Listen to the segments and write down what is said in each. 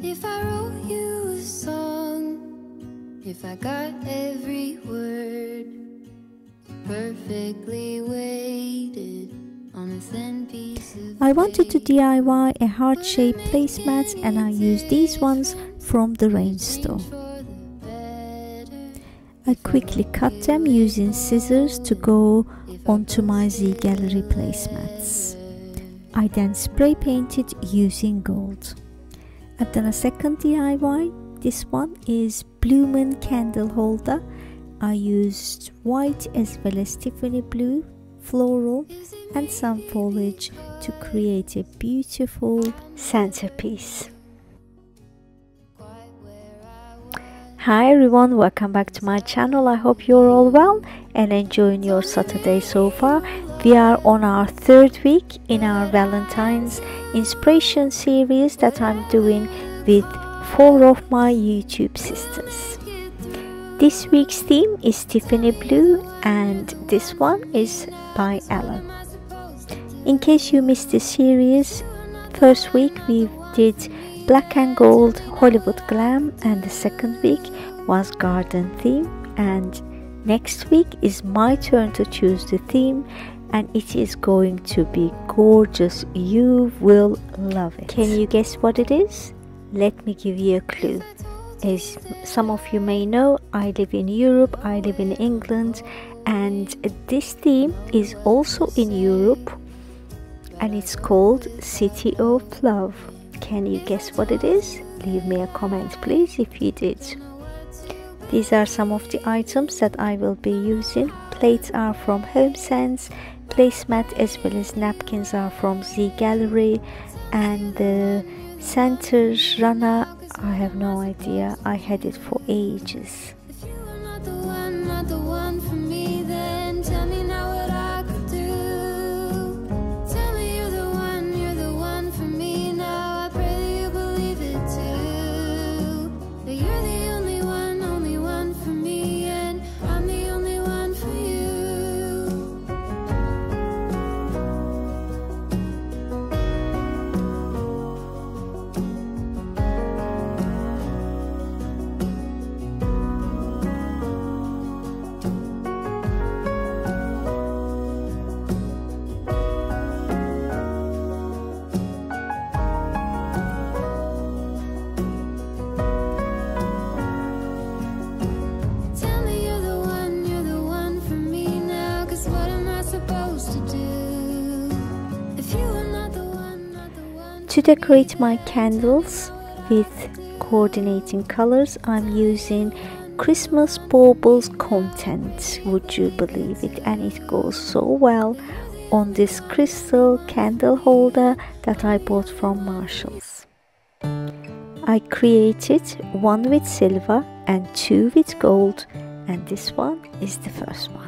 If I wrote you a song, if I got every word perfectly weighted on a thin piece of I wanted to DIY a heart-shaped placemat and I used these ones from the range store. for the better. I quickly cut them using scissors to go onto my Z Gallerie placemats. I then spray painted using gold. I've done a second DIY. This one is Bloomin' candle holder. I used white as well as Tiffany blue, floral and some foliage to create a beautiful centerpiece. Hi everyone, welcome back to my channel. I hope you're all well and enjoying your Saturday so far. We are on our third week in our Valentine's inspiration series that I'm doing with four of my YouTube sisters. This week's theme is Tiffany Blue and this one is by Ella. In case you missed the series, first week we did black and gold Hollywood glam and the second week was garden theme. And next week is my turn to choose the theme and it is going to be gorgeous. You will love it. Can you guess what it is? Let me give you a clue. As some of you may know i live in europe i live in england and this theme is also in europe and it's called City of Love. Can you guess what it is? Leave me a comment please if you did. These are some of the items that I will be using. Plates are from Home Sense, placemat as well as napkins are from Z Gallerie and the center runner I have no idea. I had it for ages. To decorate my candles with coordinating colors, I'm using Christmas baubles content. Would you believe it? And it goes so well on this crystal candle holder that I bought from Marshalls. I created one with silver and two with gold, and this one is the first one.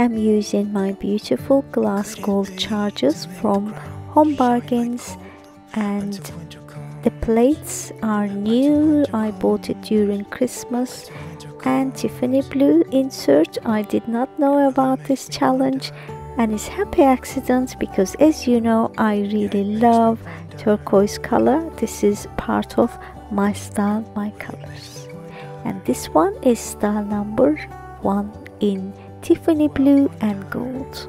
I'm using my beautiful glass gold chargers from Home Bargains and the plates are new. I bought it during Christmas and Tiffany blue insert. I did not know about this challenge and it's happy accident because as you know I really love turquoise color this is part of my style my colors and this one is style number one in Tiffany blue and gold.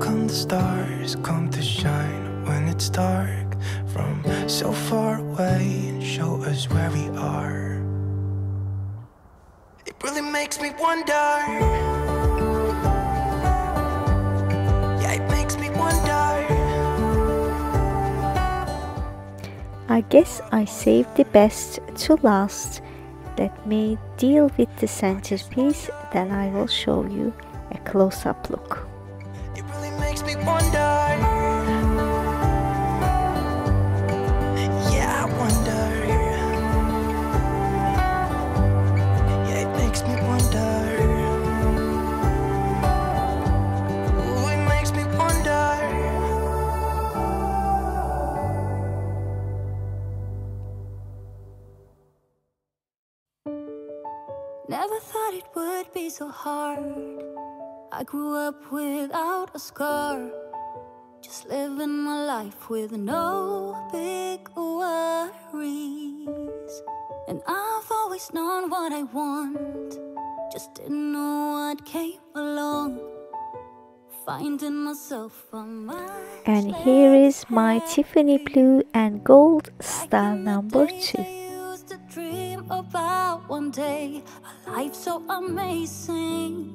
Come the stars come to it's dark from so far away and show us where we are? It really makes me wonder. Yeah, it makes me wonder. I guess I saved the best to last. Let me deal with the centerpiece, then I will show you a close-up look. Never thought it would be so hard. I grew up without a scar. Just living my life with no big worries. And I've always known what I want. Just didn't know what came along. Finding myself on my And here is my Tiffany blue and gold star number two. About one day a life so amazing.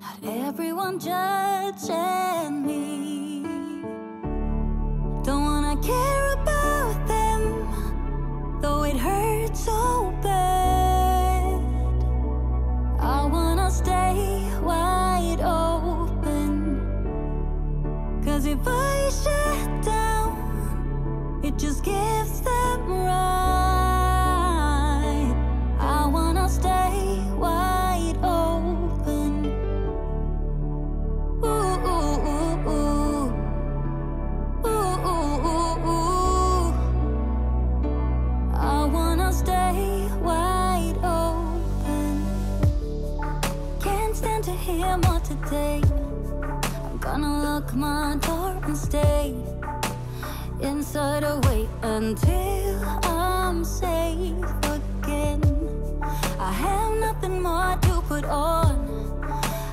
Not everyone judging me. Don't wanna care about them, though it hurts so lock my door and stay inside or wait until I'm safe again. I have nothing more to put on.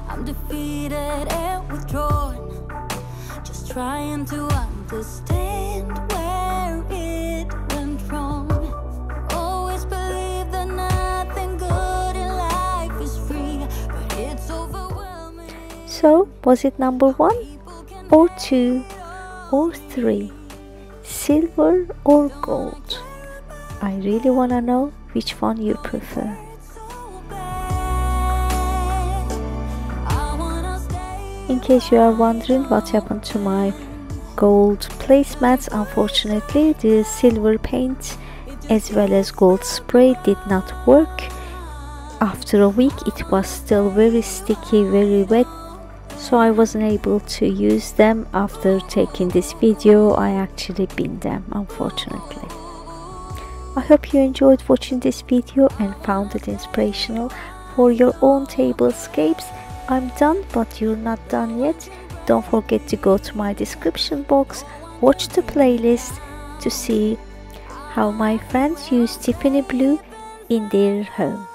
I'm defeated and withdrawn. Just trying to understand where it went wrong. Always believe that nothing good in life is free, but it's overwhelming. So, was it number one or two or three? Silver or gold? I really wanna know which one you prefer. In case you are wondering what happened to my gold placemats, unfortunately the silver paint as well as gold spray did not work. After a week it was still very sticky, very wet so I wasn't able to use them after taking this video I actually binned them unfortunately. I hope you enjoyed watching this video and found it inspirational for your own tablescapes. I'm done but you're not done yet. Don't forget to go to my description box, watch the playlist to see how my friends use Tiffany blue in their home.